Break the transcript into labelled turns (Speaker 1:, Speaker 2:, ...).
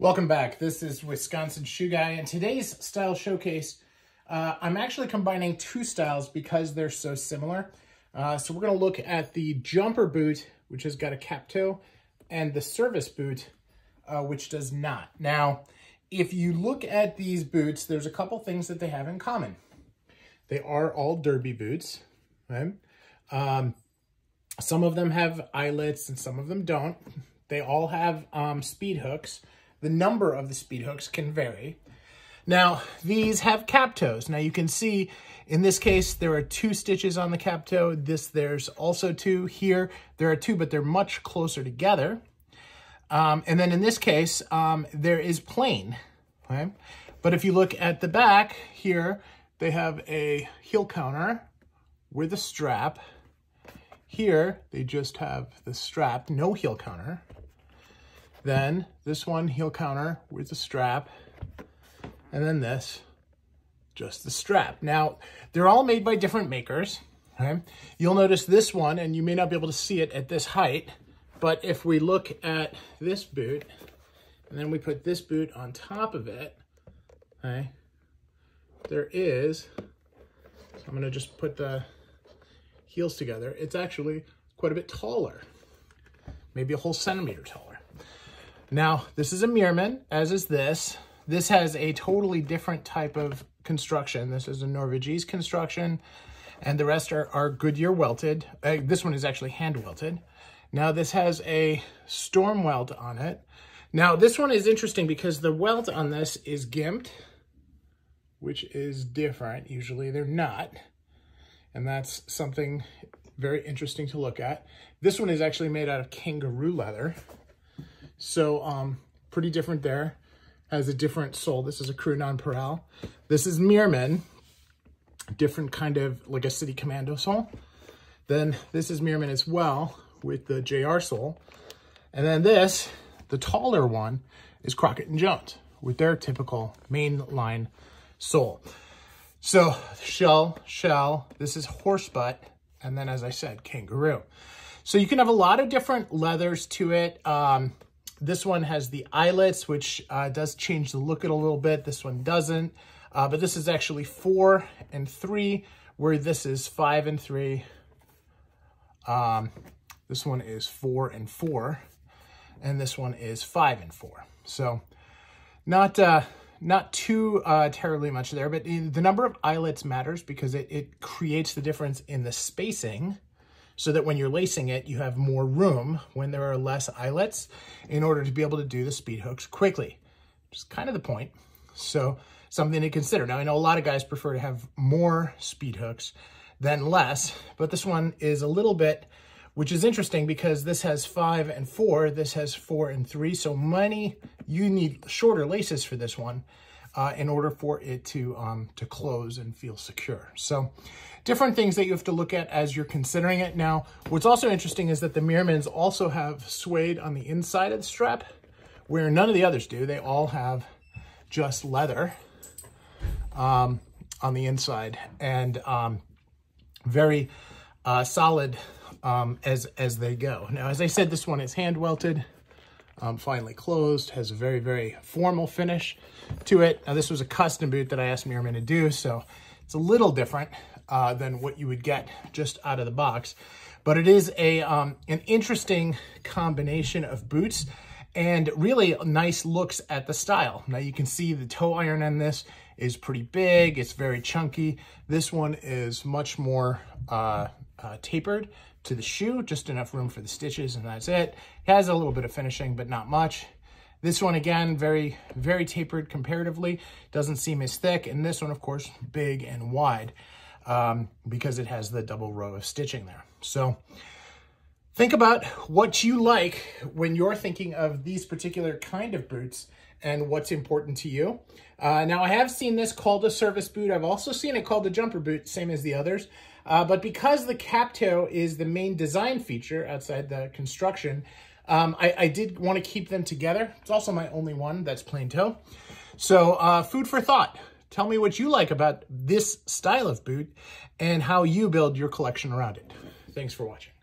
Speaker 1: Welcome back. This is Wisconsin Shoe Guy. and today's style showcase, uh, I'm actually combining two styles because they're so similar. Uh, so we're going to look at the jumper boot, which has got a cap toe, and the service boot, uh, which does not. Now, if you look at these boots, there's a couple things that they have in common. They are all derby boots, right? Um, some of them have eyelets and some of them don't. They all have um, speed hooks. The number of the speed hooks can vary. Now, these have cap toes. Now, you can see in this case, there are two stitches on the cap toe. This, there's also two. Here, there are two, but they're much closer together. Um, and then in this case, um, there is plain, okay? But if you look at the back here, they have a heel counter with a strap. Here, they just have the strap, no heel counter. Then this one heel counter with the strap. And then this, just the strap. Now, they're all made by different makers. Okay? You'll notice this one, and you may not be able to see it at this height, but if we look at this boot, and then we put this boot on top of it, okay, there is, so I'm gonna just put the heels together, it's actually quite a bit taller, maybe a whole centimeter taller. Now, this is a Meermin, as is this. This has a totally different type of construction. This is a Norvegese construction, and the rest are, are Goodyear welted. Uh, this one is actually hand welted. Now, this has a storm welt on it. Now, this one is interesting because the welt on this is gimped, which is different. Usually they're not. And that's something very interesting to look at. This one is actually made out of kangaroo leather. So um, pretty different there. Has a different sole. This is a Cru Nonpareil. This is Meermin. Different kind of like a City Commando sole. Then this is Meermin as well with the JR sole. And then this, the taller one, is Crockett and Jones with their typical mainline sole. So shell, shell, this is horse butt, and then as I said, kangaroo. So you can have a lot of different leathers to it. Um, this one has the eyelets, which uh, does change the look a little bit. This one doesn't. Uh, but this is actually four and three, where this is five and three. Um, this one is four and four, and this one is five and four. So not uh, not too uh, terribly much there, but the number of eyelets matters because it, it creates the difference in the spacing so that when you're lacing it, you have more room when there are less eyelets in order to be able to do the speed hooks quickly, which is kind of the point. So something to consider. Now, I know a lot of guys prefer to have more speed hooks than less, but this one is a little bit, which is interesting because this has five and four, this has four and three. So many, you need shorter laces for this one uh, in order for it to, um, to close and feel secure. So different things that you have to look at as you're considering it. Now, what's also interesting is that the Meermins also have suede on the inside of the strap, where none of the others do. They all have just leather um, on the inside and um, very uh, solid um, as, as they go. Now, as I said, this one is hand welted um, finally closed, has a very, very formal finish to it. Now this was a custom boot that I asked Meermin to do, so it's a little different uh, than what you would get just out of the box. But it is a um, an interesting combination of boots and really nice looks at the style. Now you can see the toe iron on this is pretty big. It's very chunky. This one is much more uh, uh, tapered to the shoe, just enough room for the stitches and that's it. It has a little bit of finishing, but not much. This one, again, very, very tapered comparatively. Doesn't seem as thick. And this one, of course, big and wide um, because it has the double row of stitching there. So think about what you like when you're thinking of these particular kind of boots and what's important to you. Uh, now, I have seen this called a service boot. I've also seen it called a jumper boot, same as the others. Uh, but because the cap toe is the main design feature outside the construction, um, I, I, did want to keep them together. It's also my only one that's plain toe. So uh, food for thought. Tell me what you like about this style of boot and how you build your collection around it. Thanks for watching.